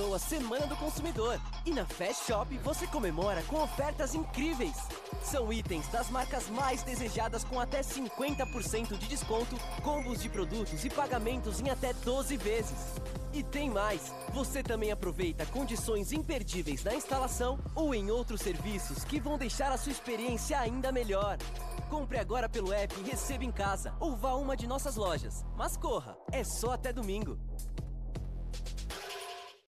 começou a Semana do Consumidor e na Fast Shop você comemora com ofertas incríveis. São itens das marcas mais desejadas com até 50% de desconto, combos de produtos e pagamentos em até 12 vezes. E tem mais! Você também aproveita condições imperdíveis na instalação ou em outros serviços que vão deixar a sua experiência ainda melhor. Compre agora pelo app e receba em casa ou vá a uma de nossas lojas. Mas corra, é só até domingo.